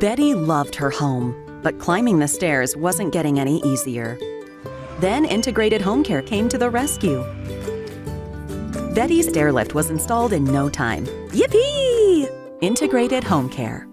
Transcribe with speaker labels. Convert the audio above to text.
Speaker 1: Betty loved her home, but climbing the stairs wasn't getting any easier. Then Integrated Home Care came to the rescue. Betty's stairlift was installed in no time. Yippee! Integrated Home Care.